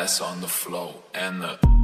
ass on the floor and the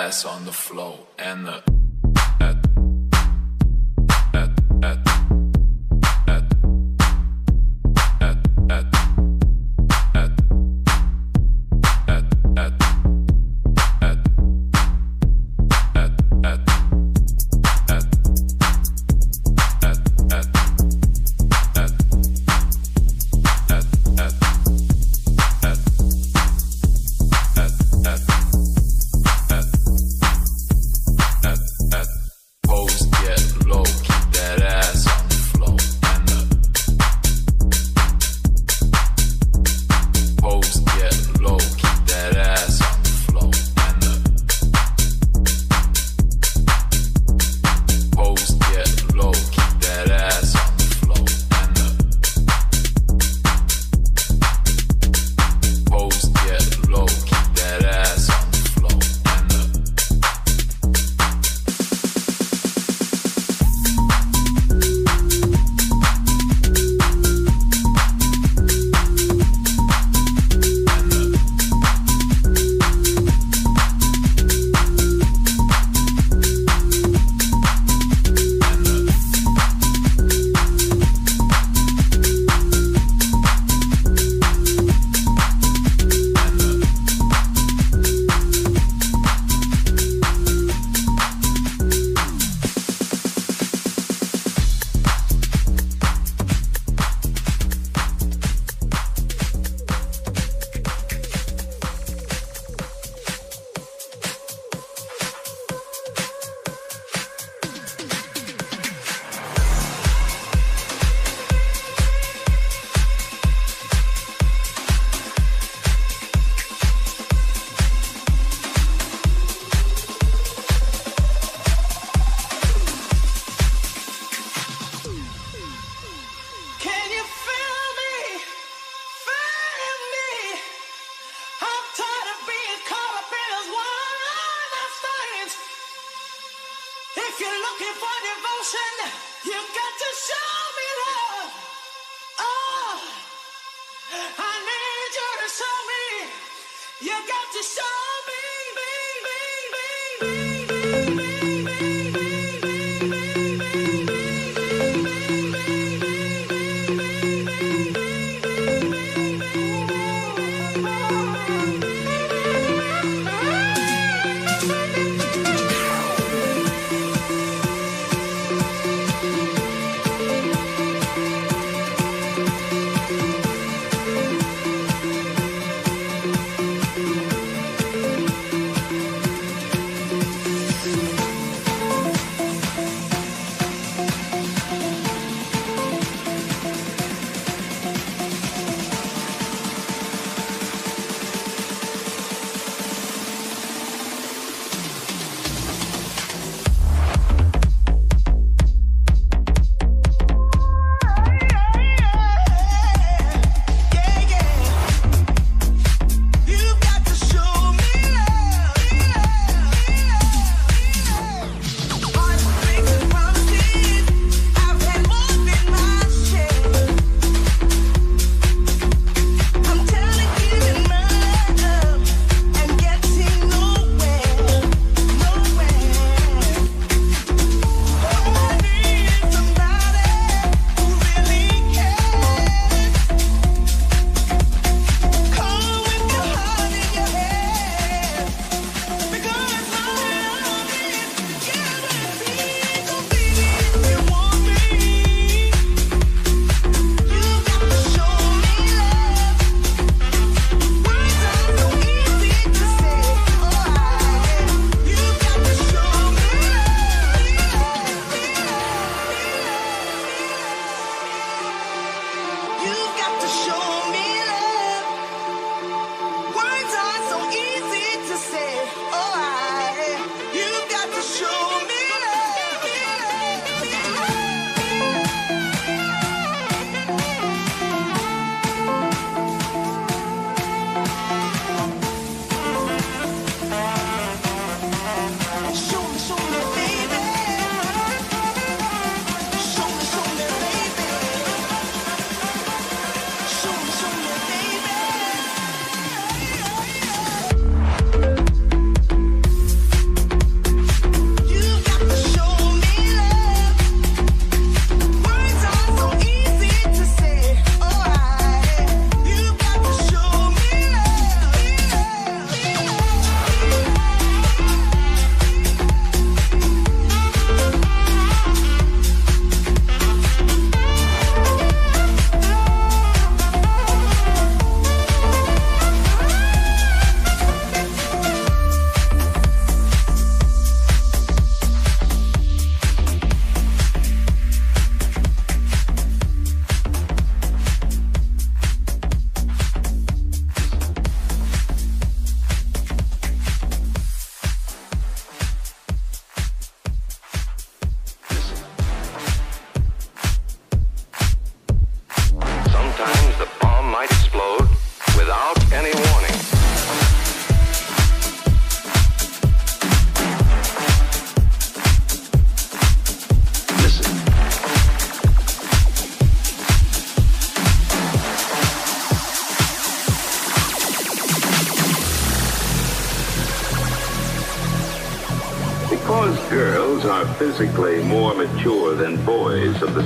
ass on the floor, and the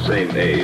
same age,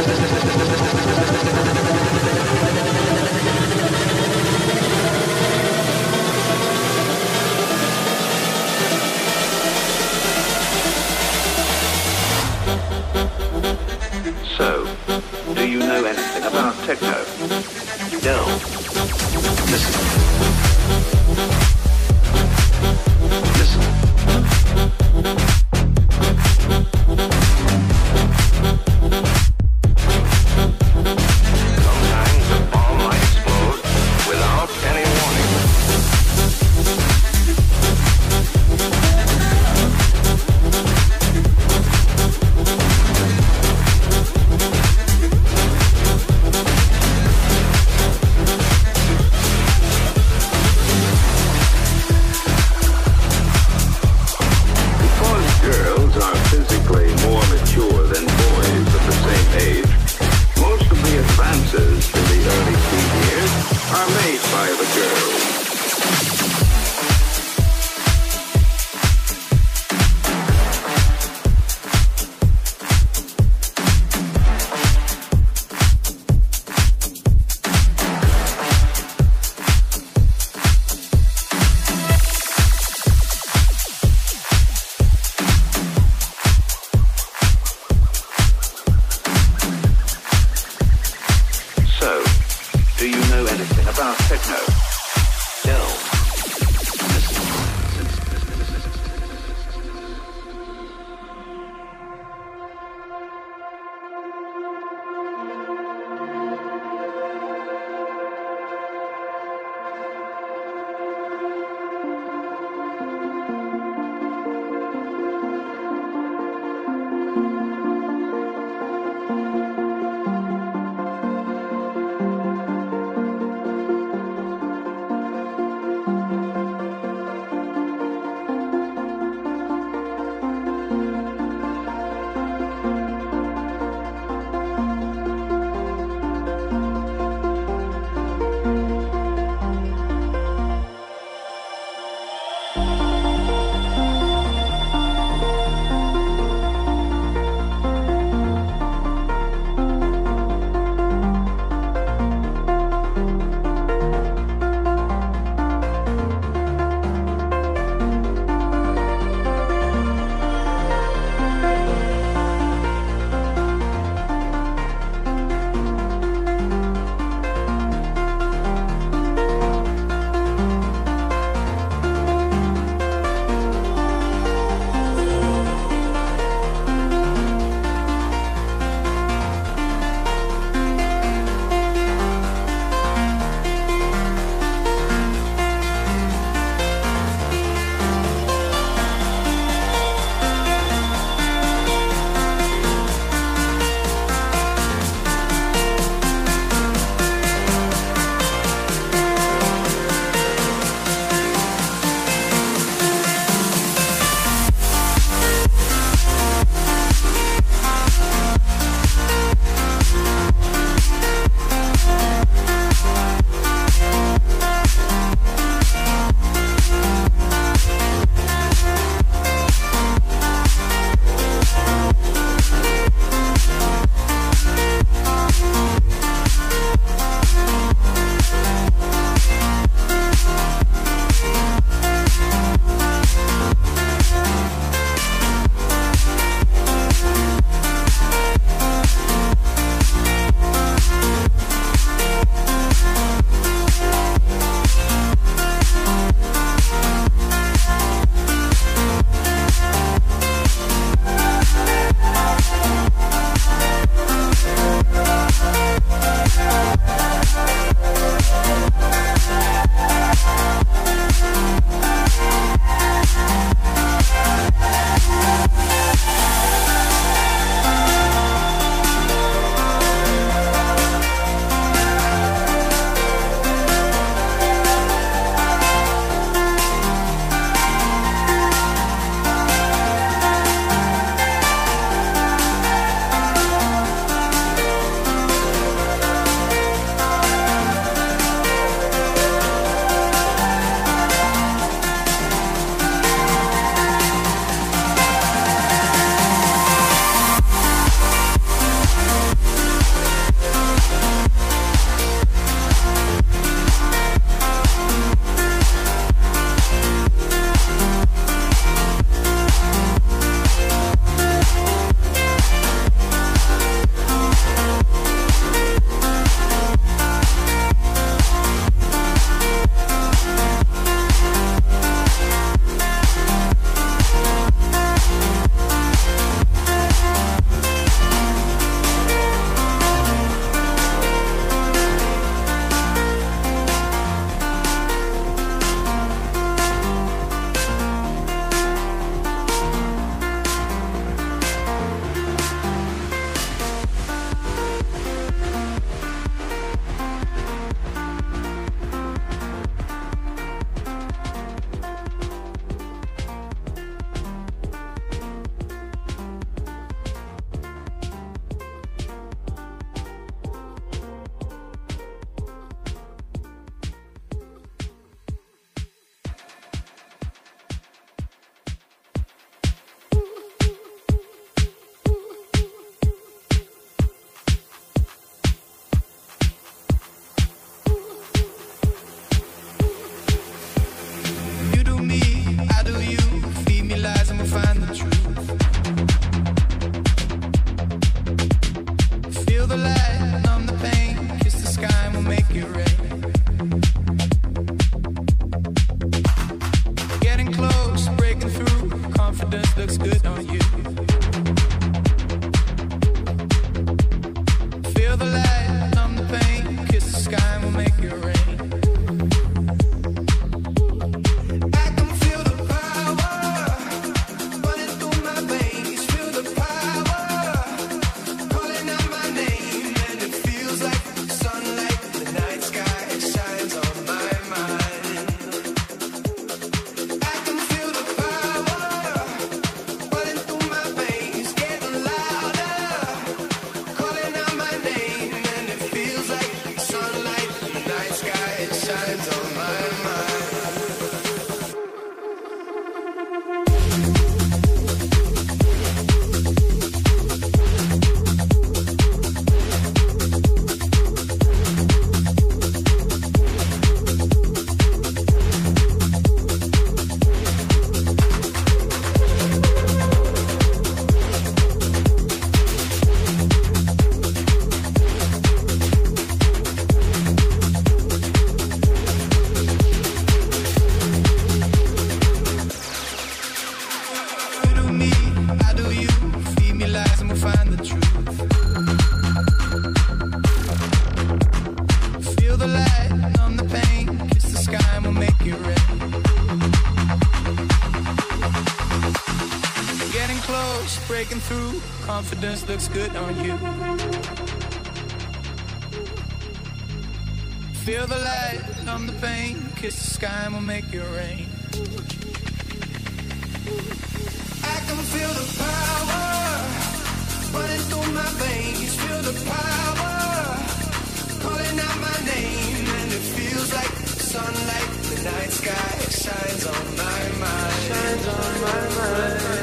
confidence looks good on you. Feel the light, numb the pain, kiss the sky and we'll make it rain. I can feel the power running through my veins. Feel the power calling out my name, and it feels like sunlight. The night sky shines on my mind. Shines on my mind.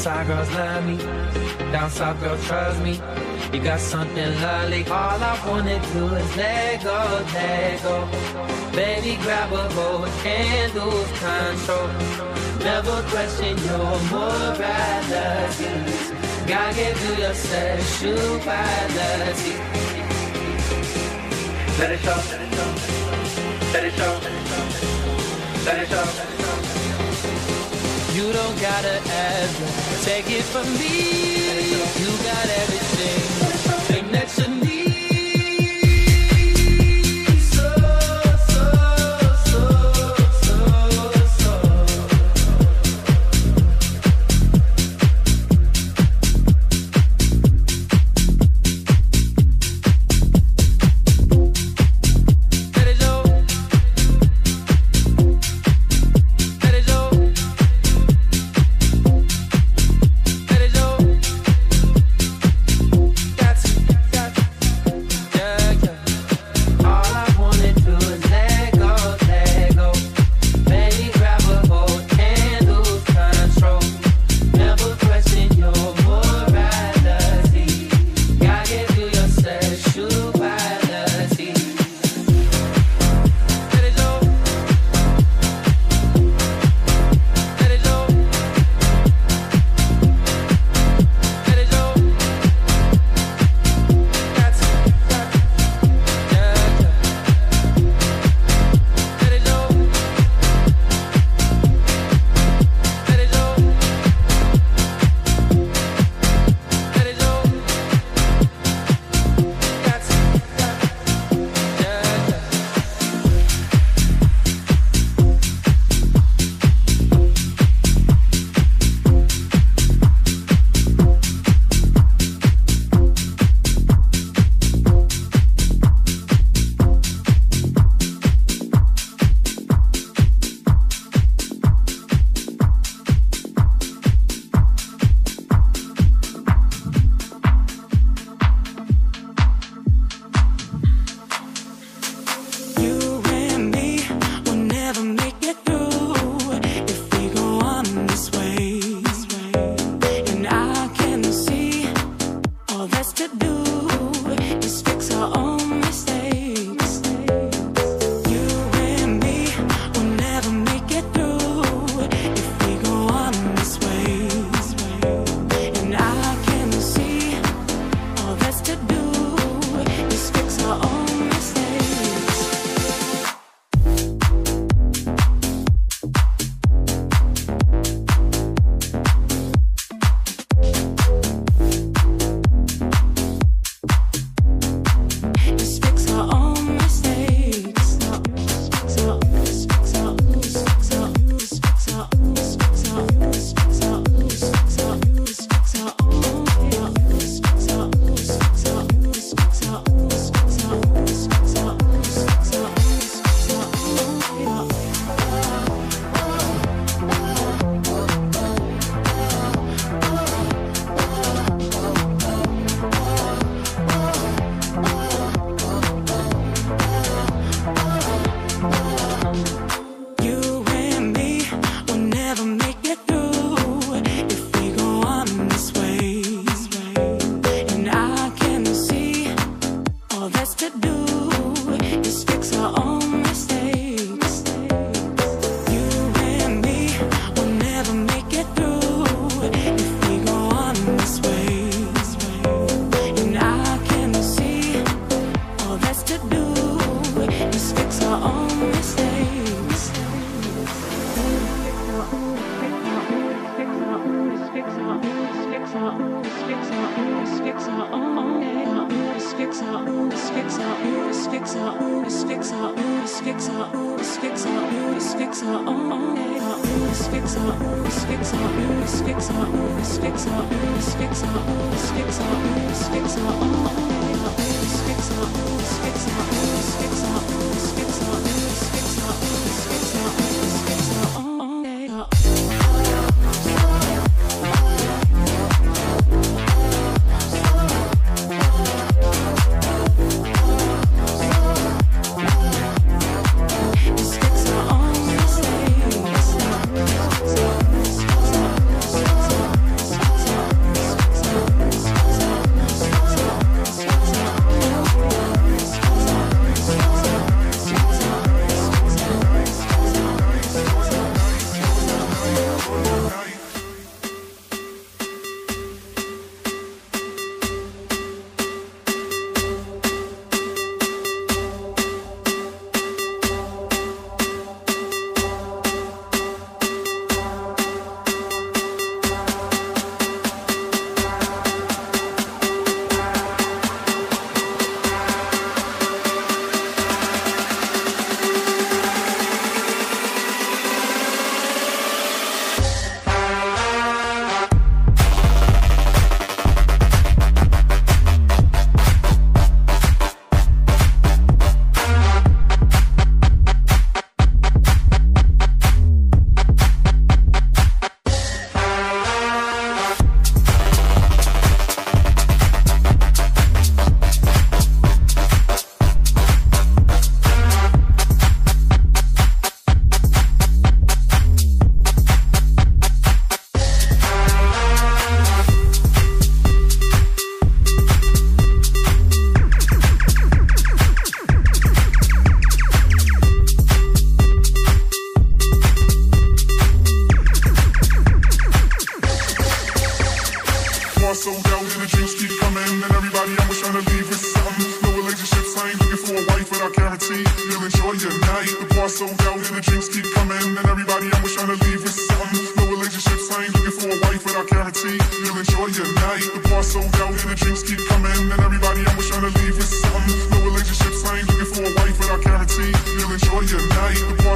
Side girls love me, down south girls trust me. You got something lovely. All I wanna do is let go, let go. Baby, grab a hold and lose control. Never question your morality. Gotta get through your sexuality. Let it show, let it show, let it show, let it show. You don't gotta ask take it from me. You got everything. Right next to me.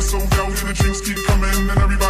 Sold out, and the drinks keep coming, and everybody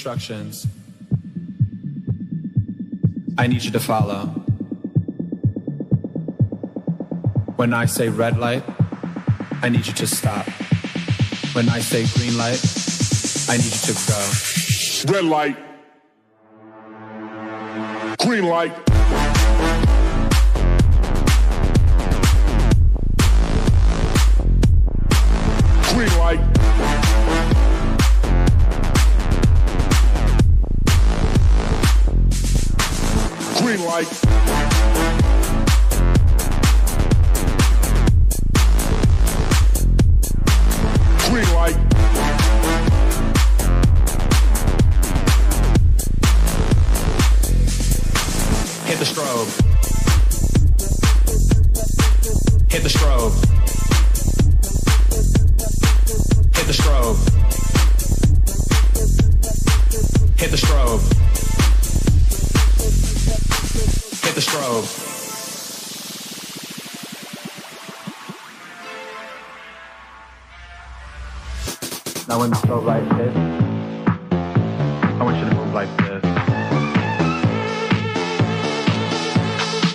instructions I need you to follow. When I say red light, I need you to stop. When I say green light, I need you to go. Red light. Green light. Strobe light hits, I want you to move like this.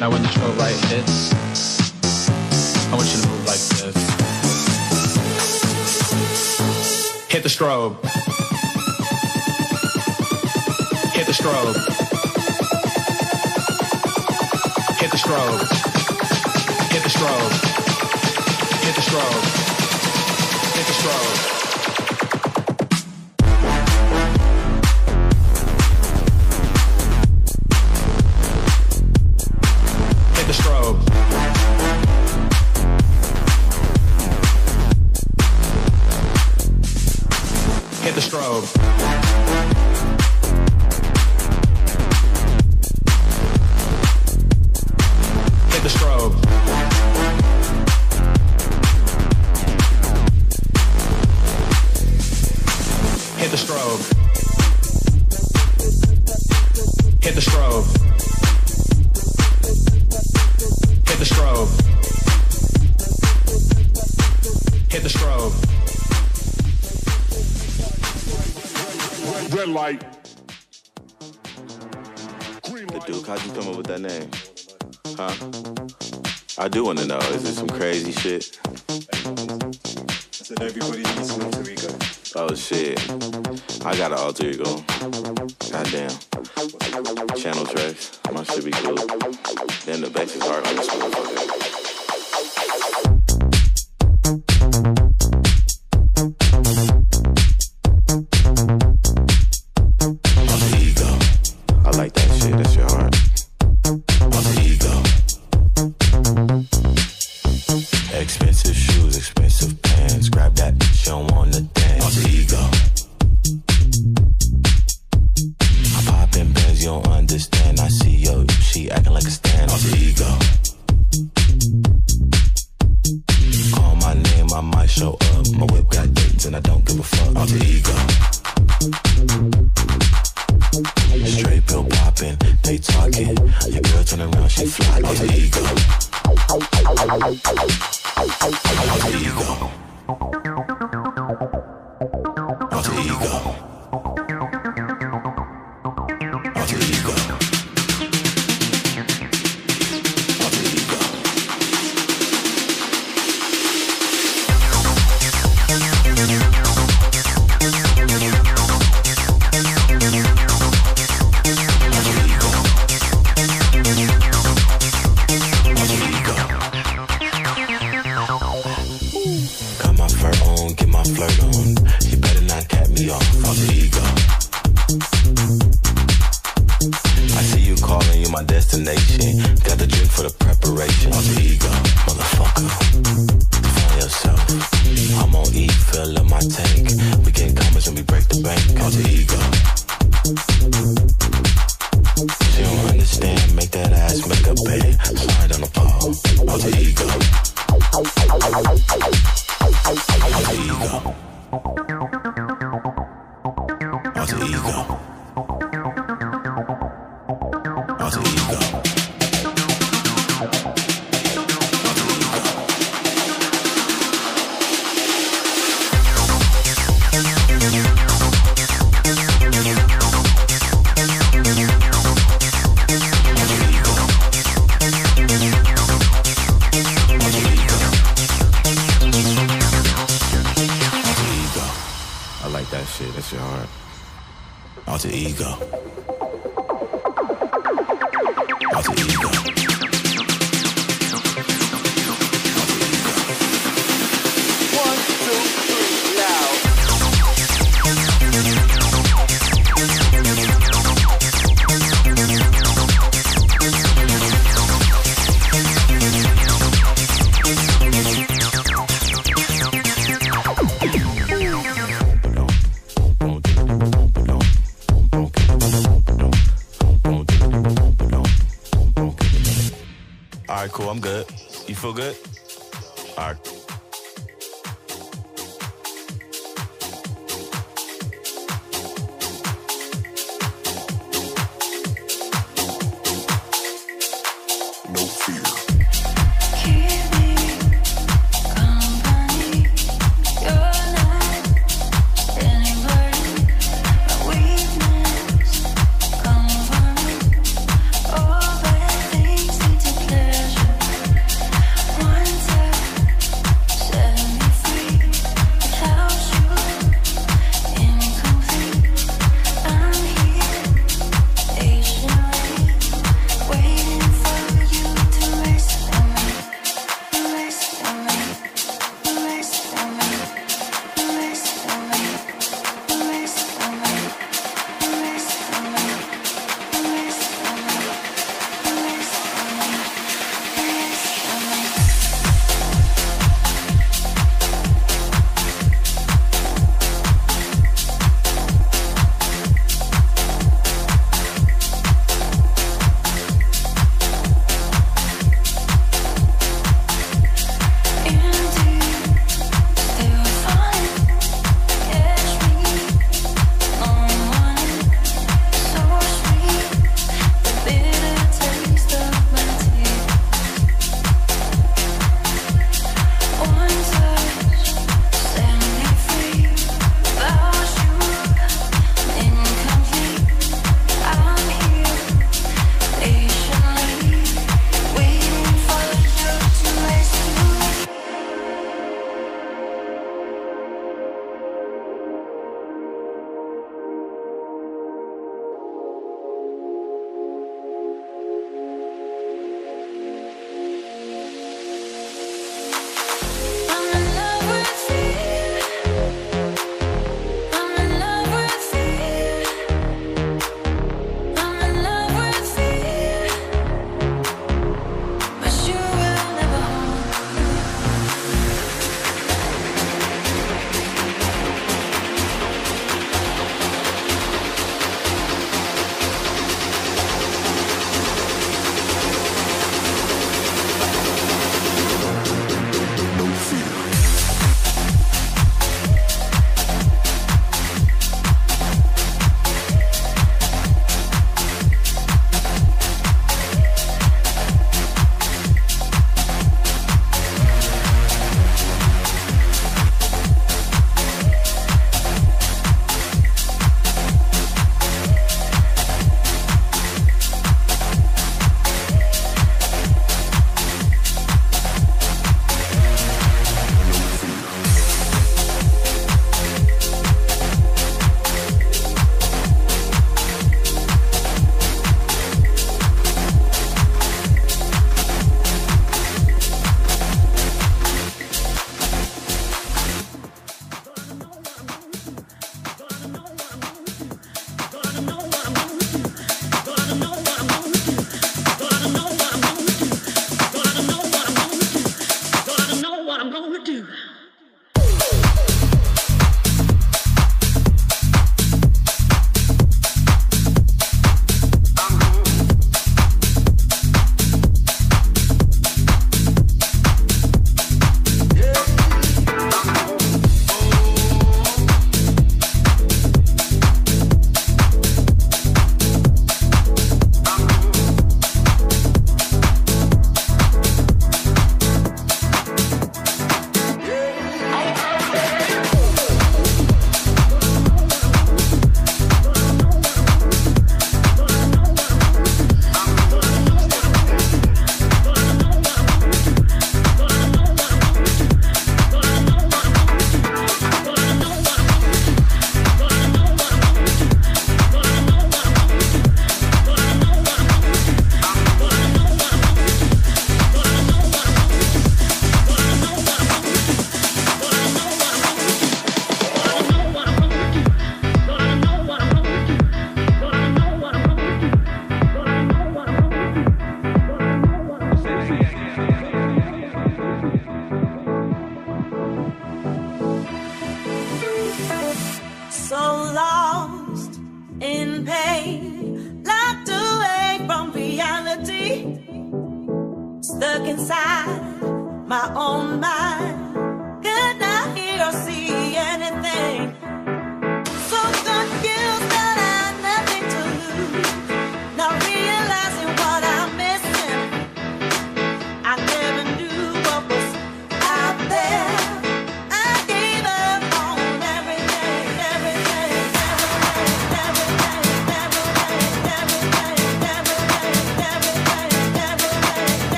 Now when the strobe light hits, I want you to move like this. Hit the strobe. Hit the strobe. Hit the strobe. Hit the strobe. Hit the strobe. Hit the strobe. I do want to know. Is it some crazy shit? I said everybody needs an alter ego. Oh shit. I got an alter ego. Goddamn. Channel tracks. My shit be cool. Then the bass is hard on this motherfucker.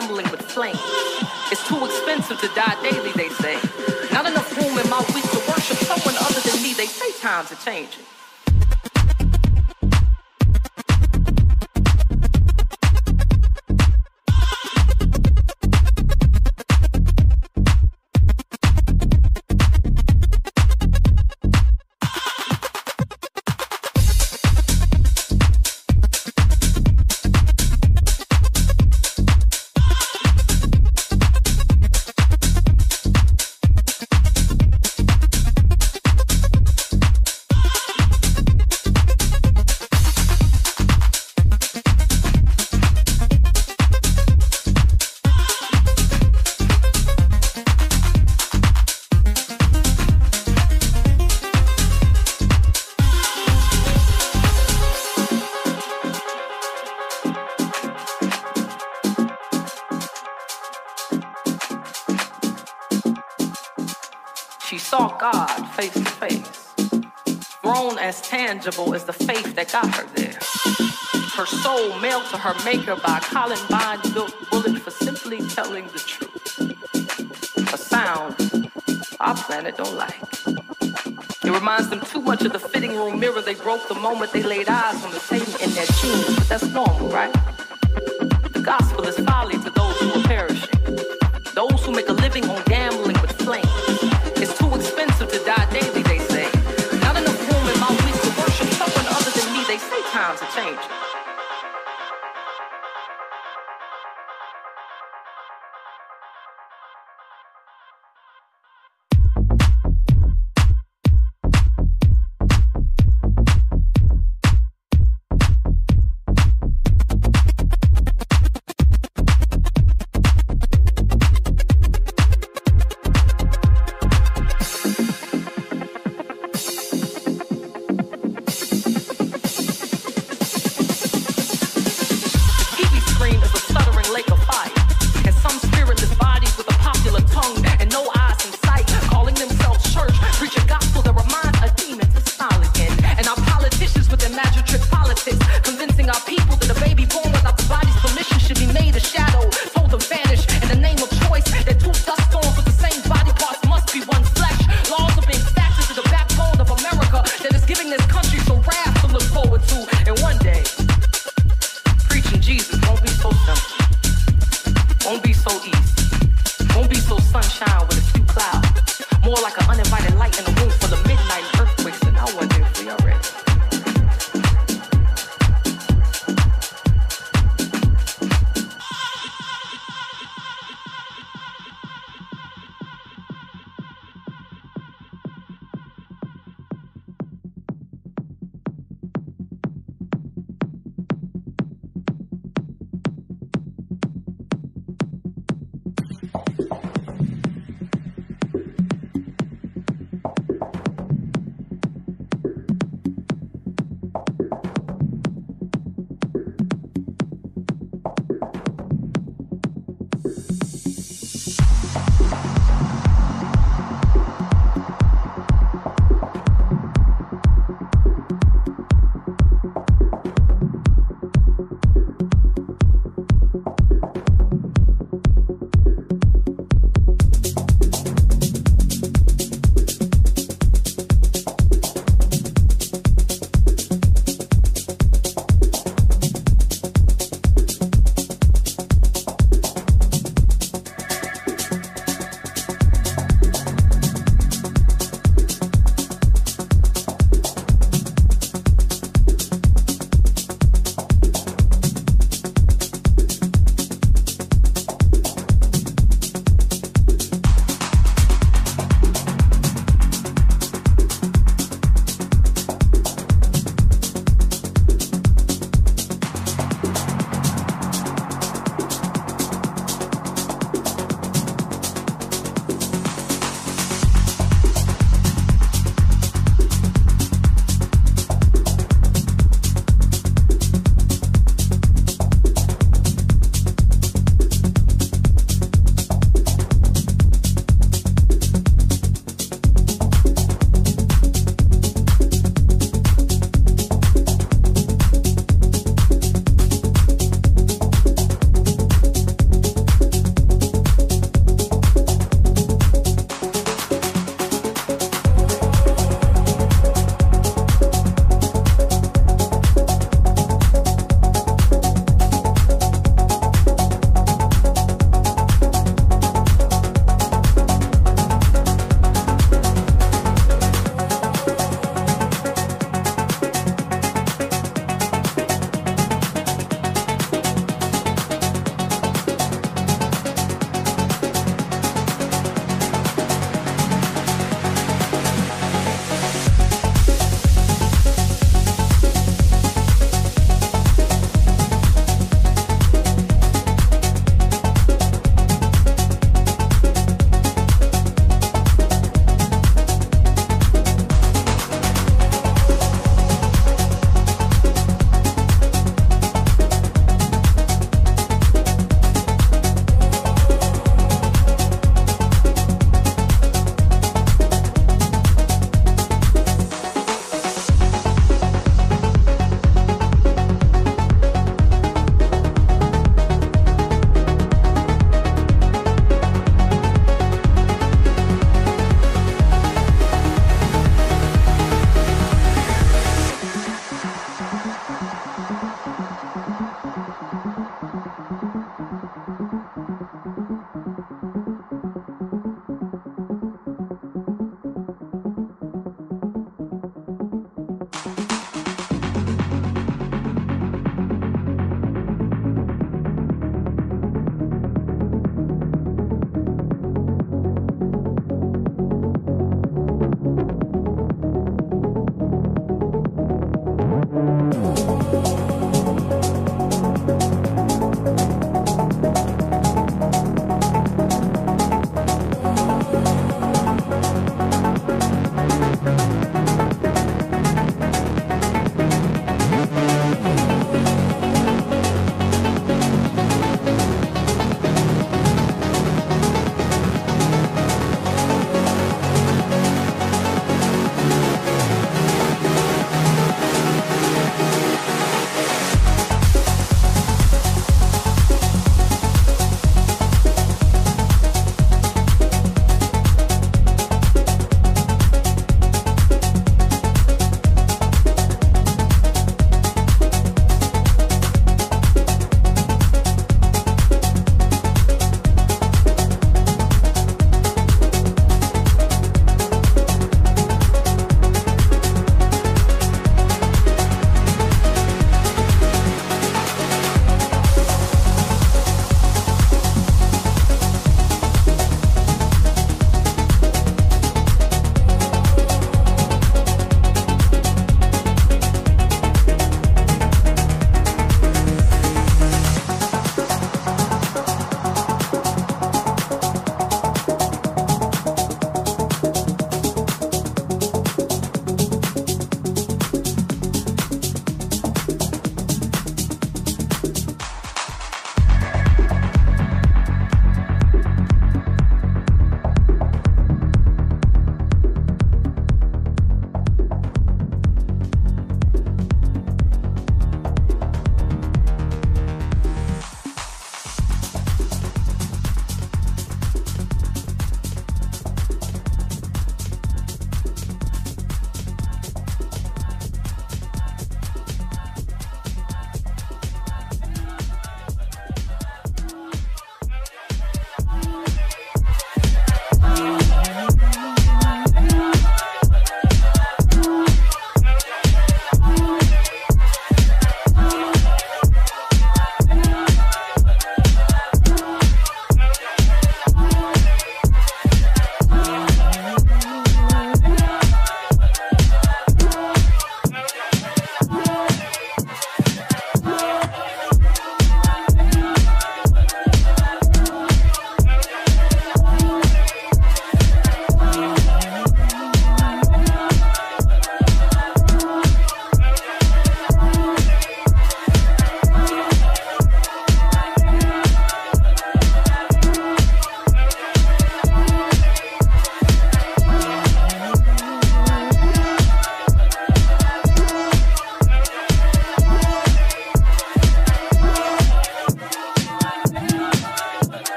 gambling with flame. It's too expensive to die daily, they say. Not enough room in my week to worship someone other than me. They say times are changing. to her maker by Colin Bond built bullet for simply telling the truth. A sound our planet don't like. It reminds them too much of the fitting room mirror they broke the moment they laid eyes on the Satan in their jeans, but that's normal.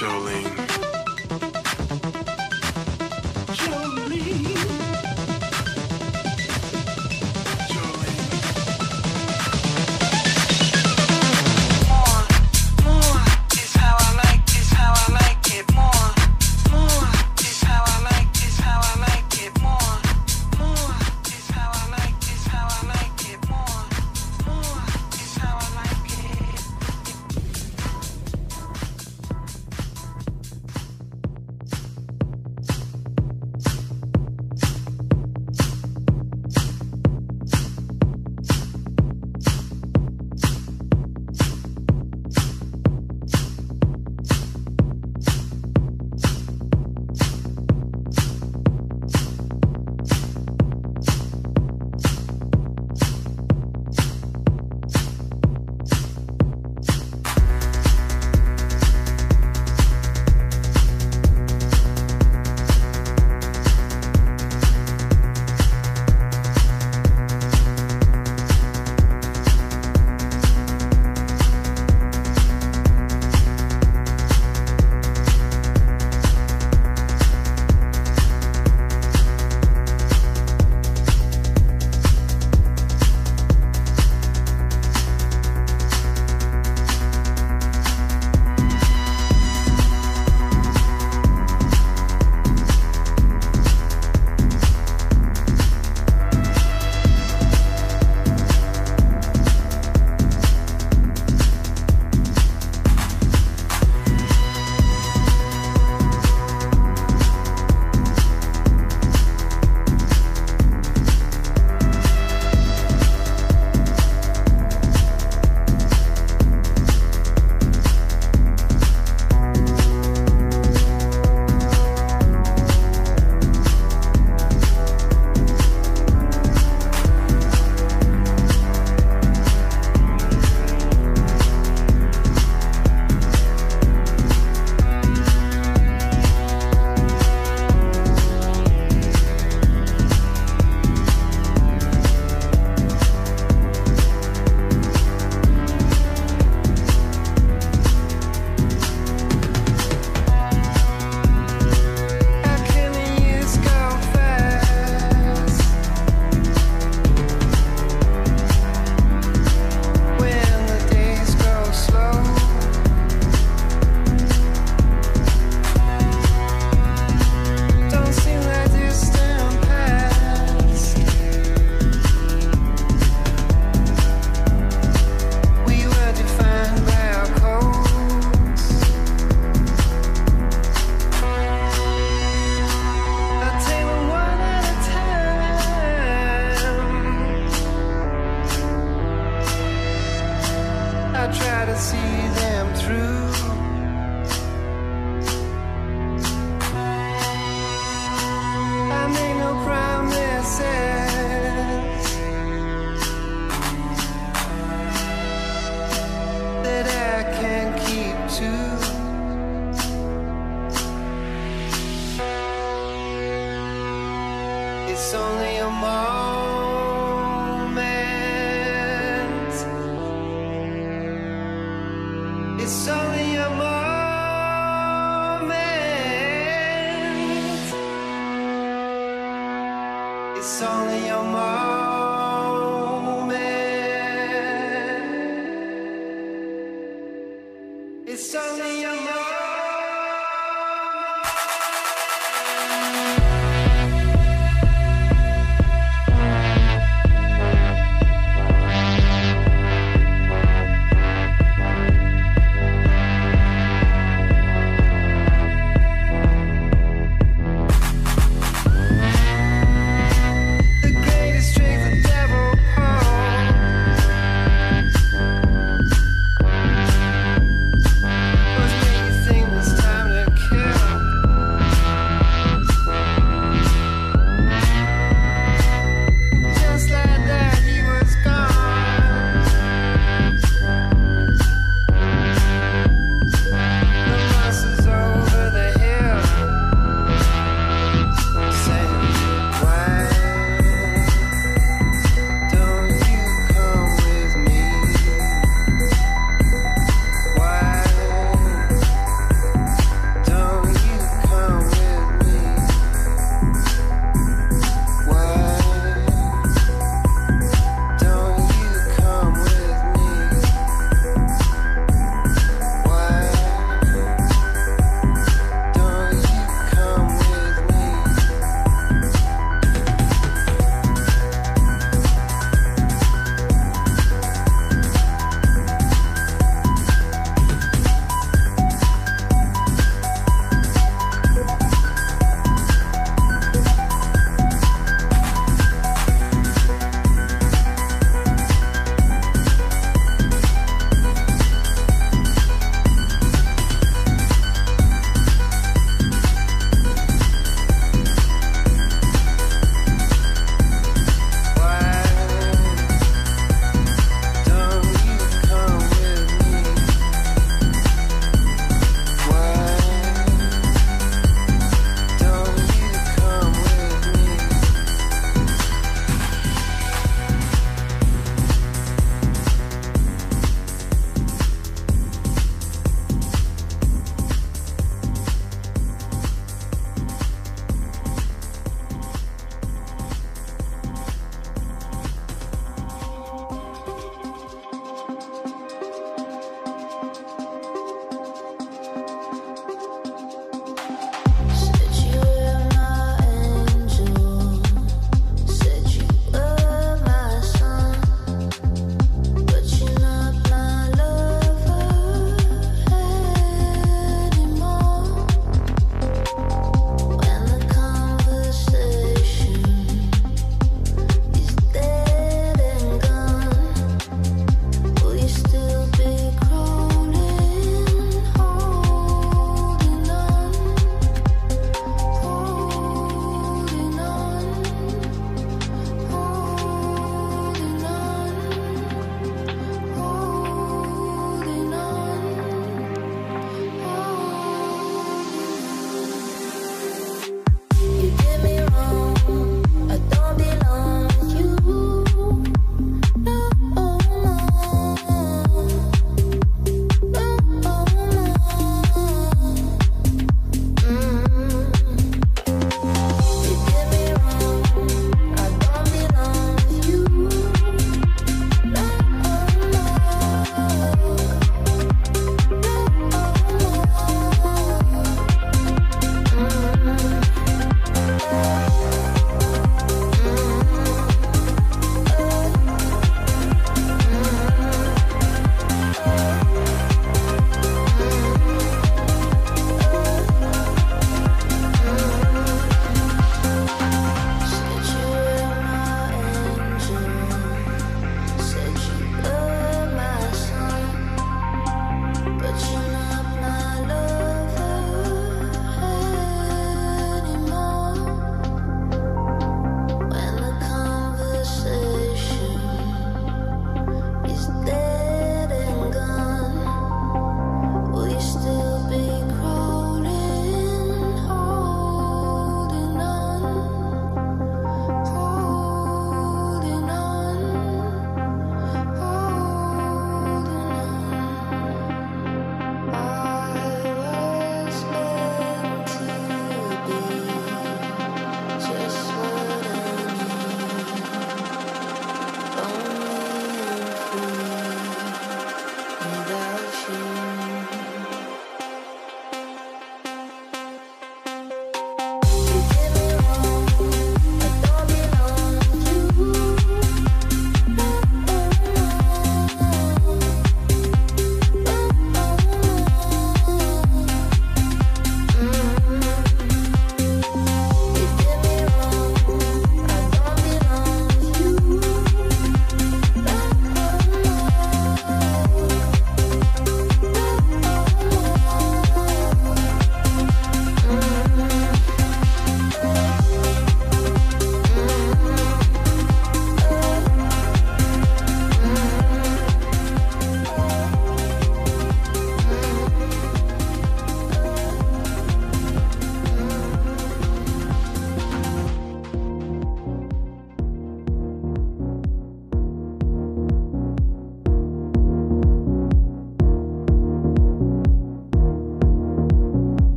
Jolene.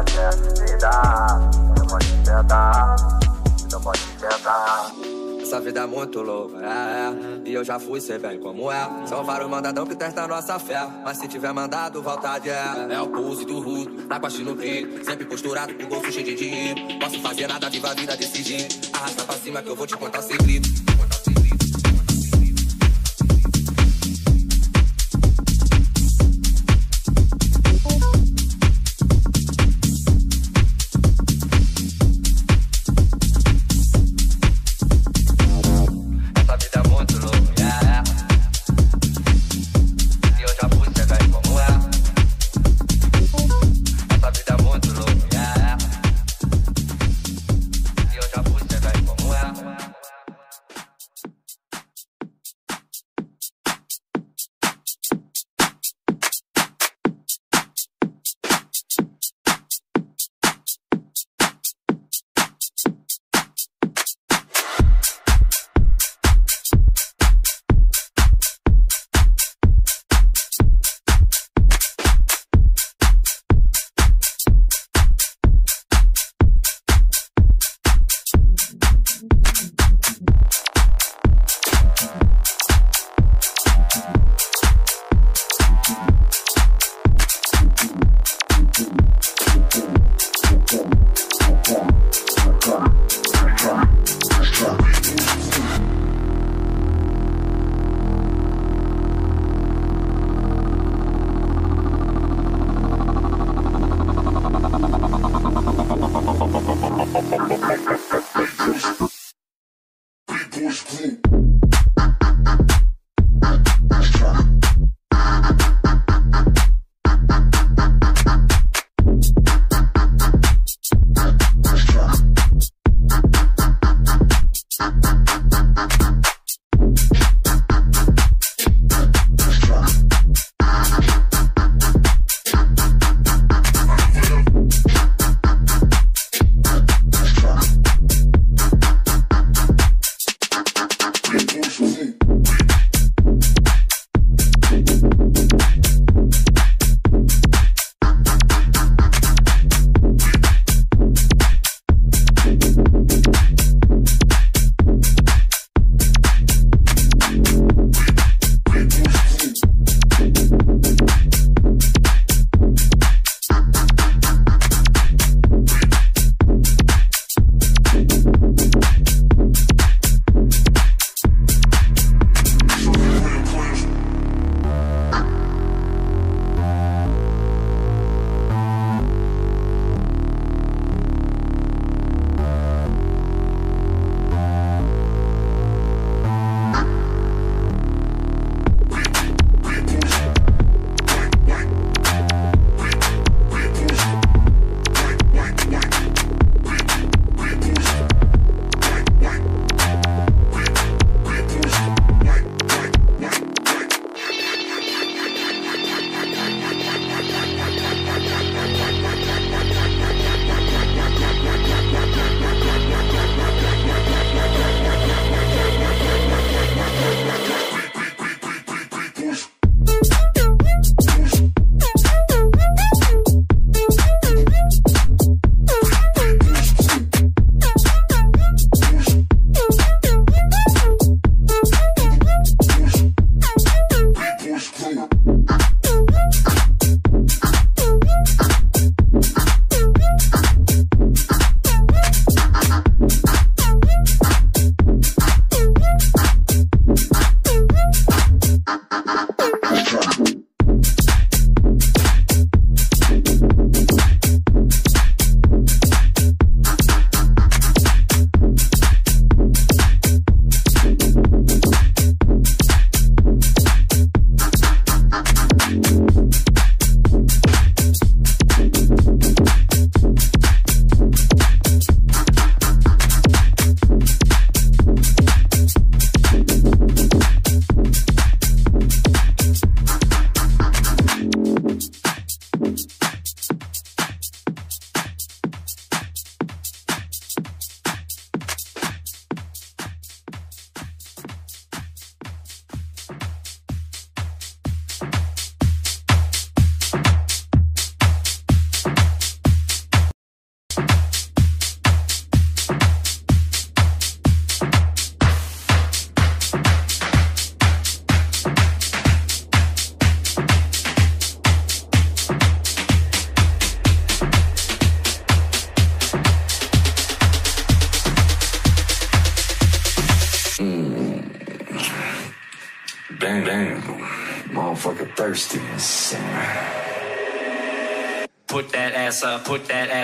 vida Essa vida é muito louca, é, é. E eu já fui, sei bem como é. São vários mandadão que testa a nossa fé. Mas se tiver mandado, vontade é. É o pulso do rudo, na costa no peito. Sempre posturado com o bolso cheio de dinheiro. Posso fazer nada, viva a vida, decidir. Arrasta pra cima que eu vou te contar o segredo.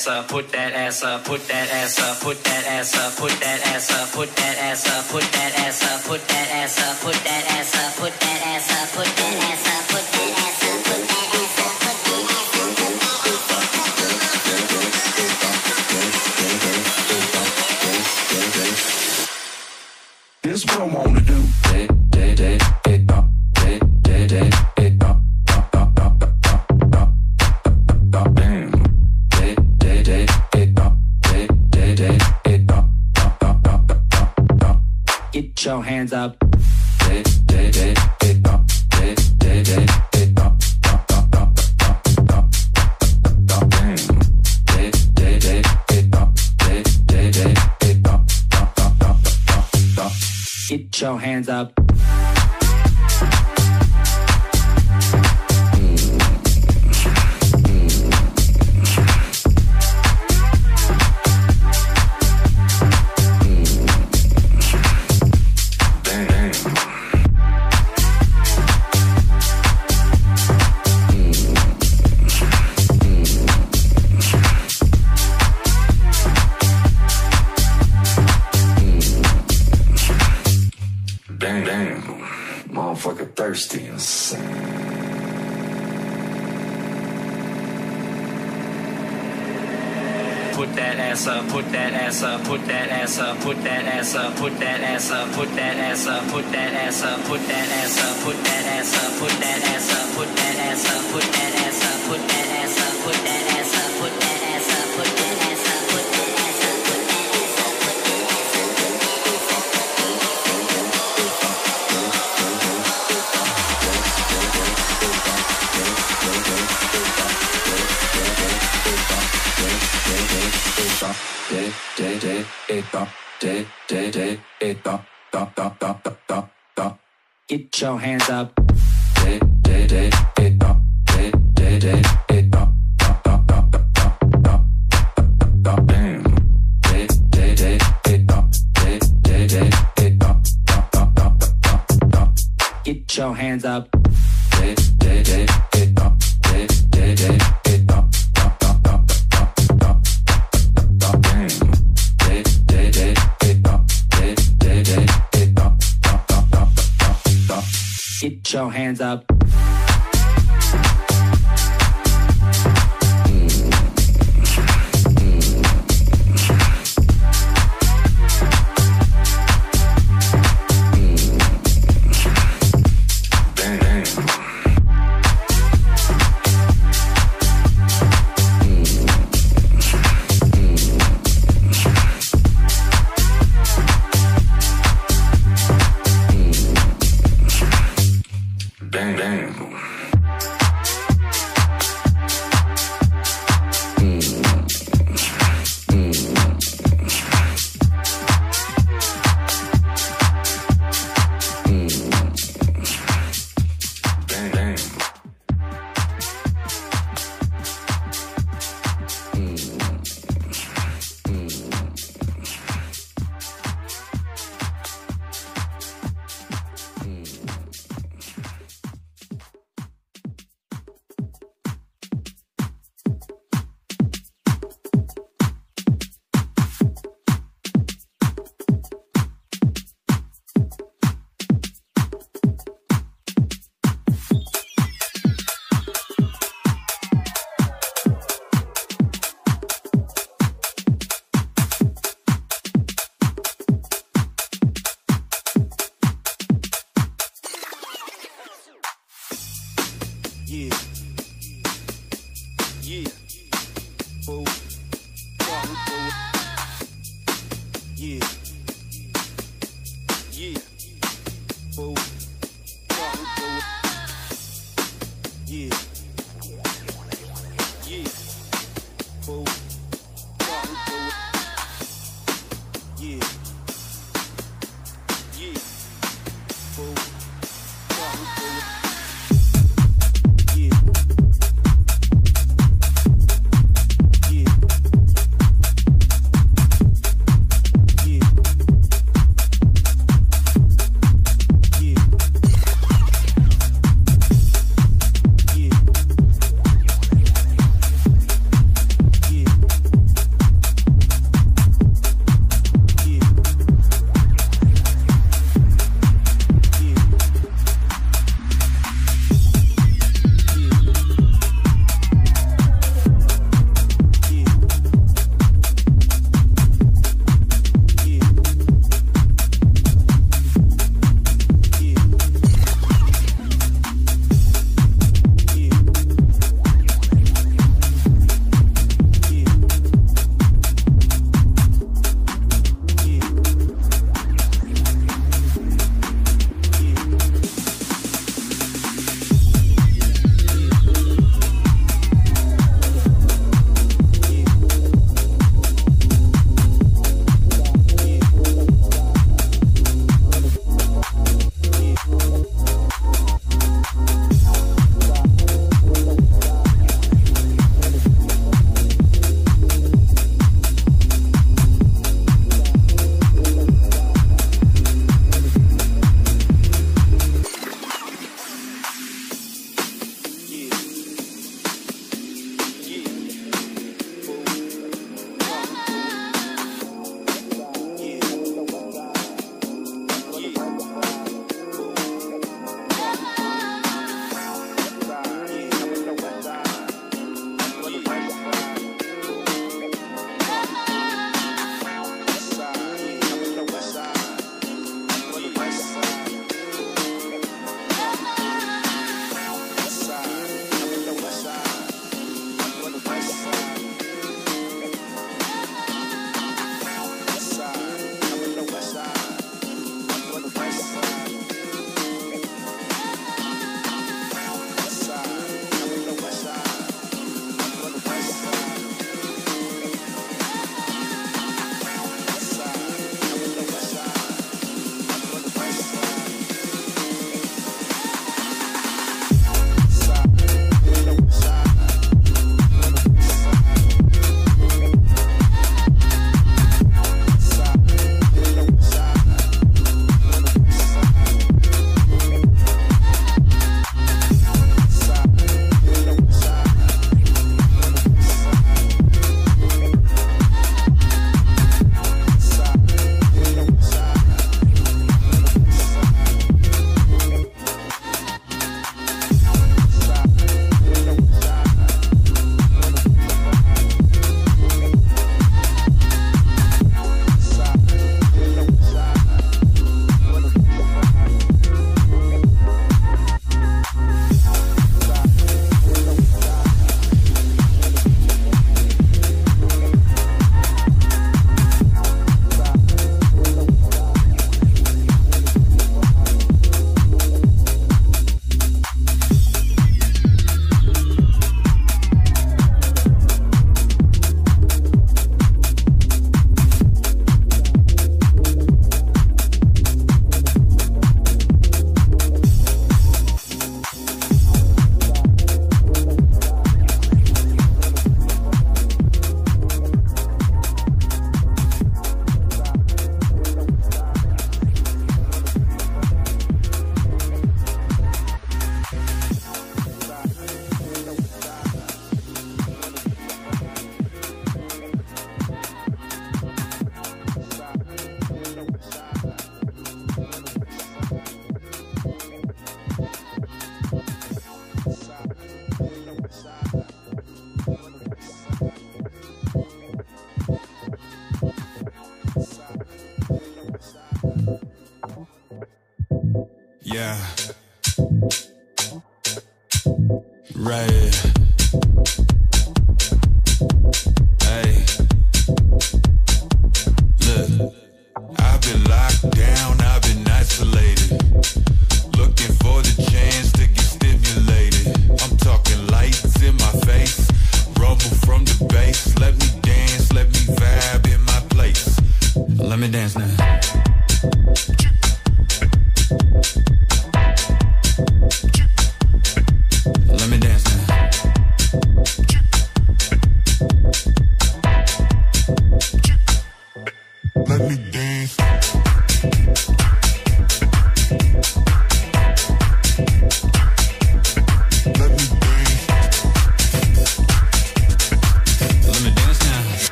guess I put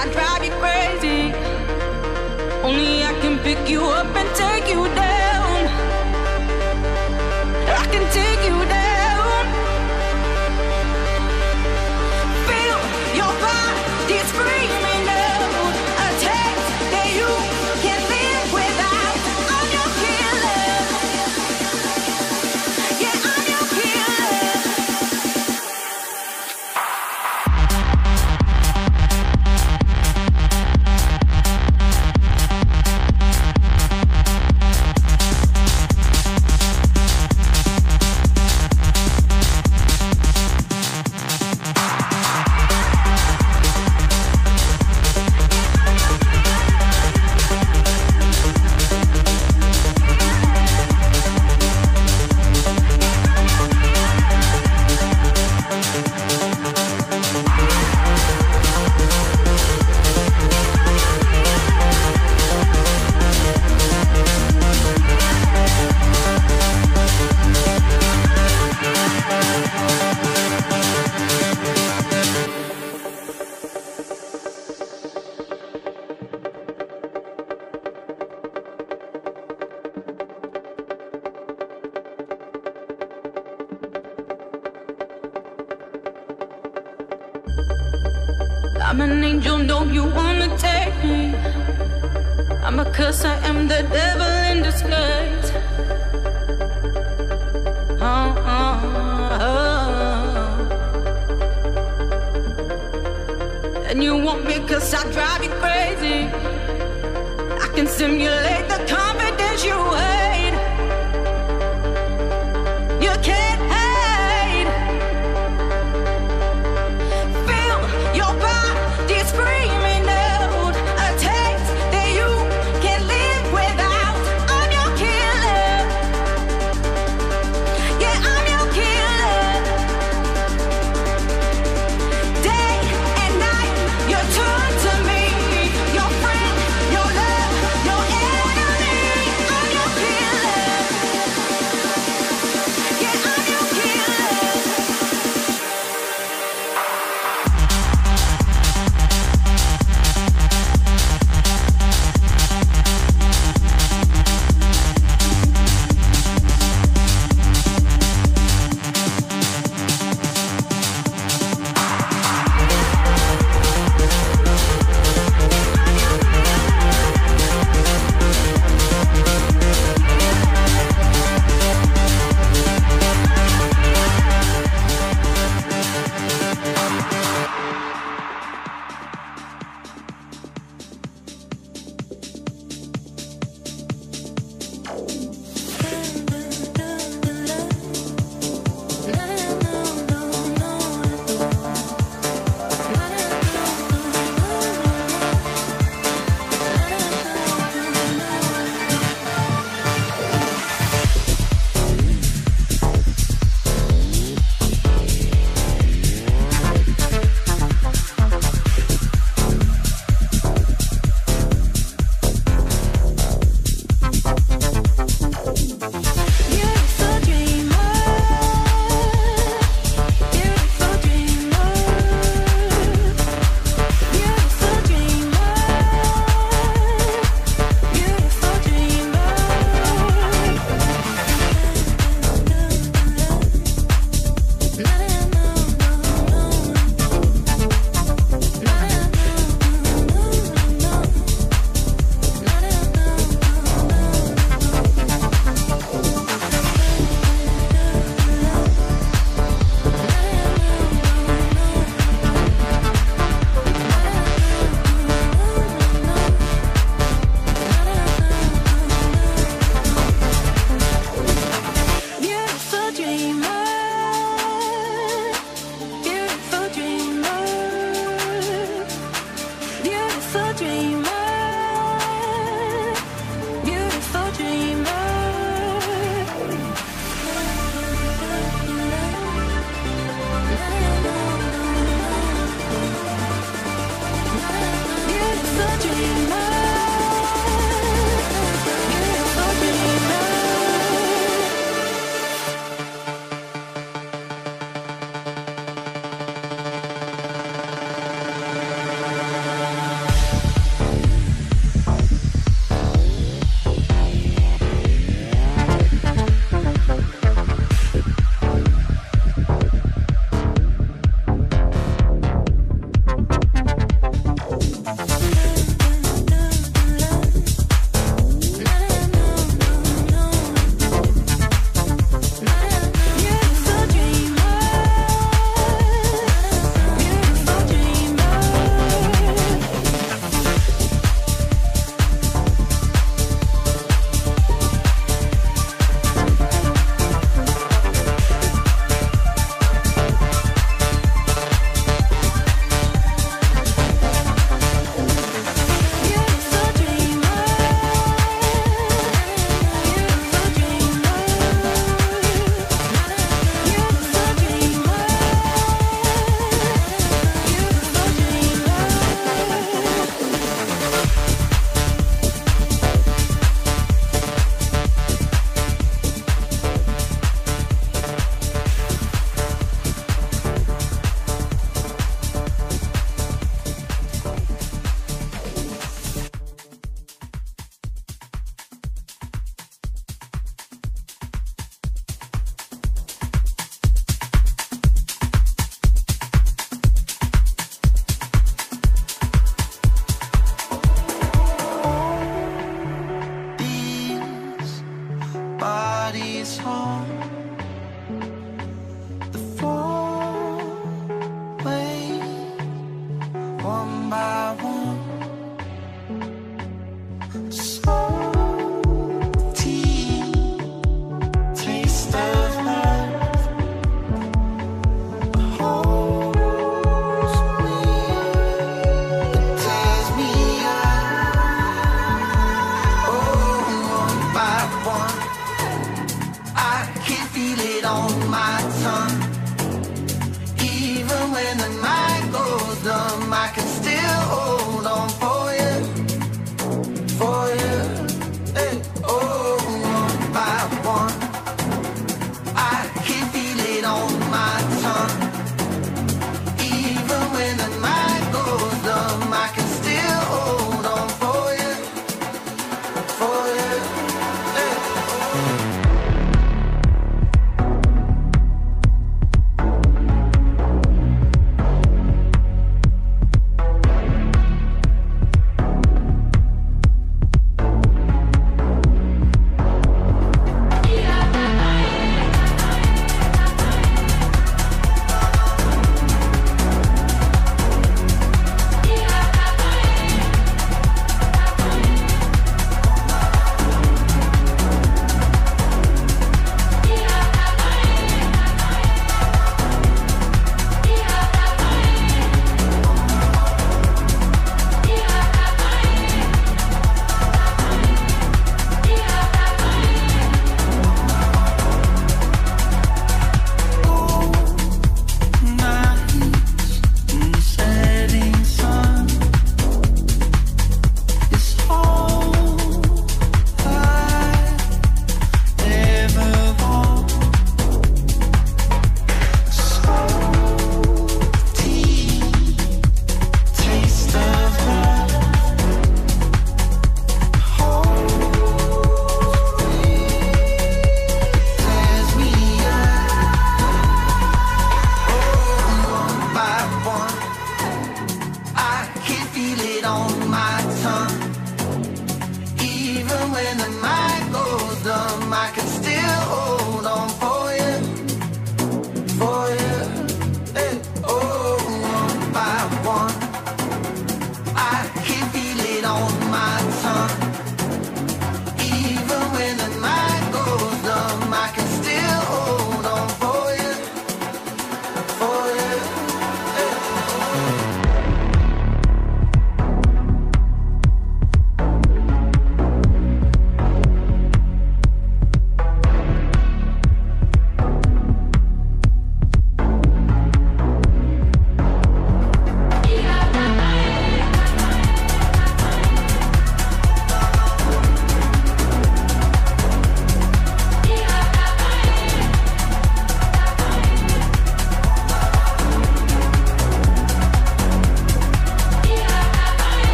I drive you crazy. Only I can pick you up.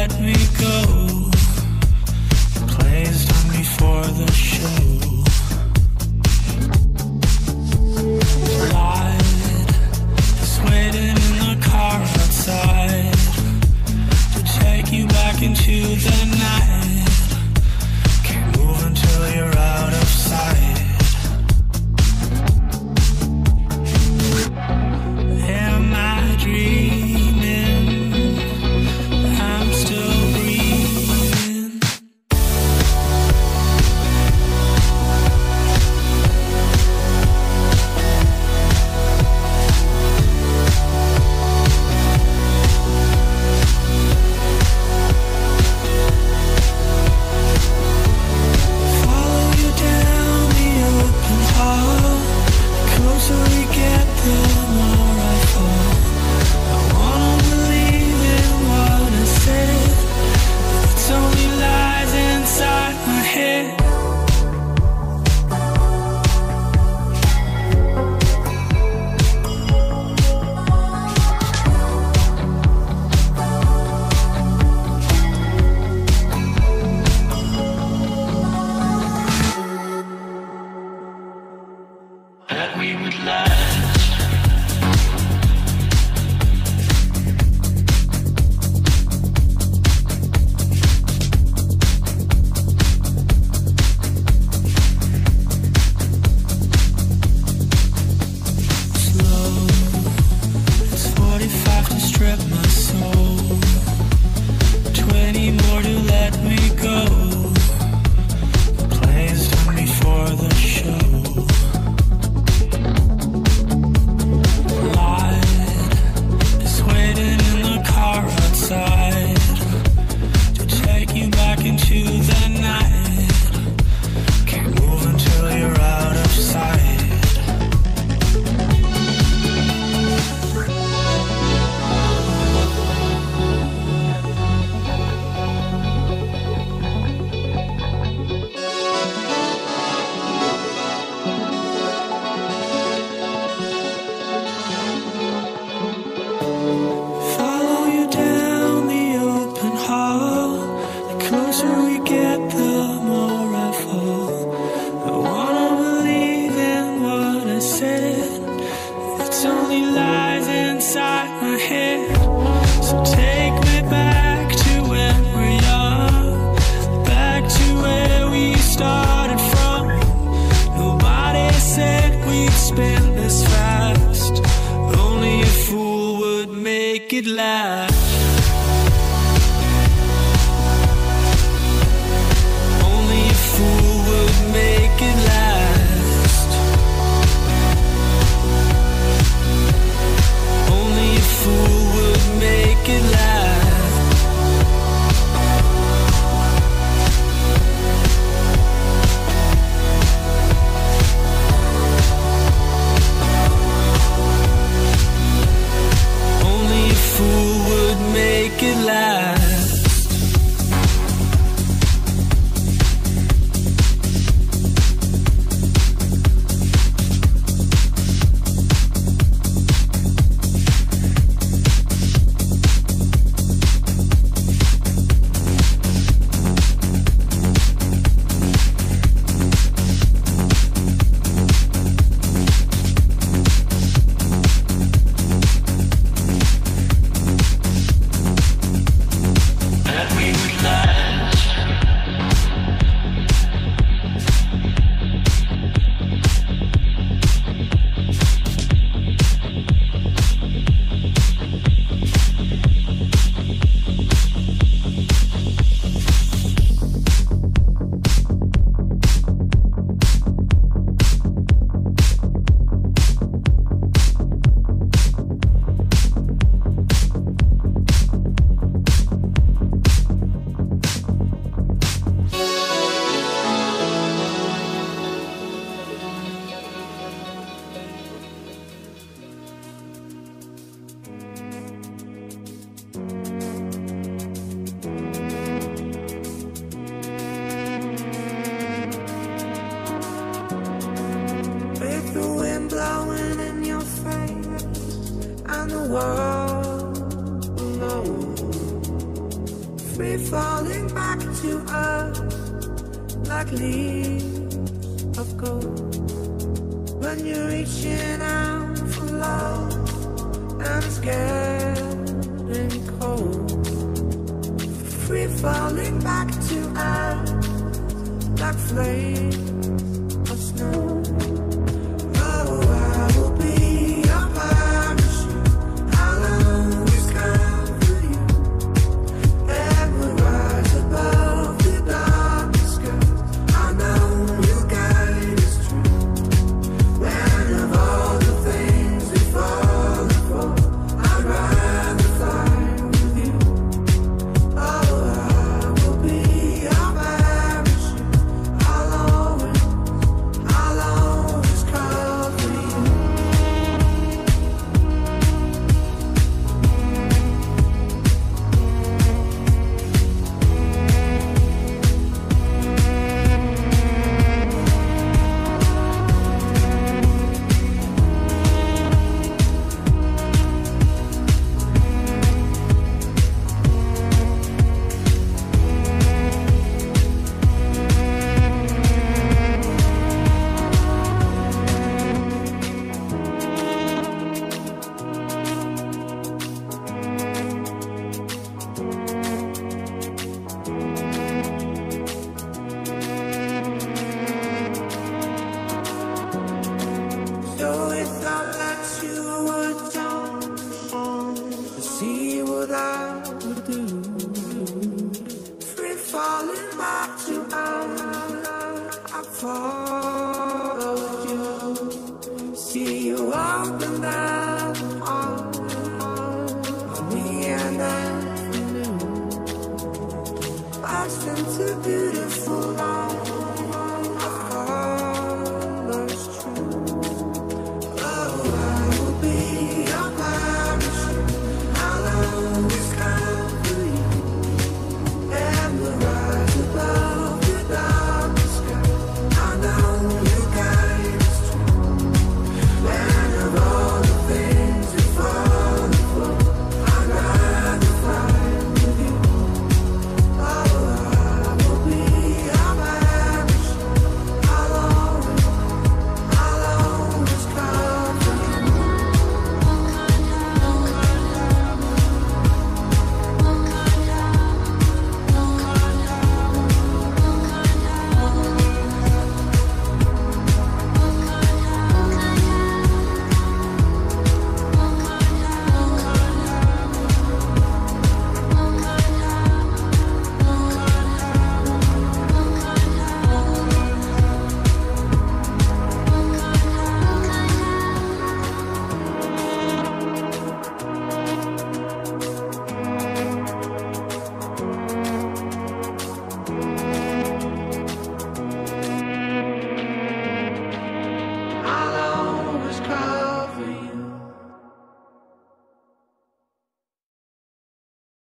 let me go.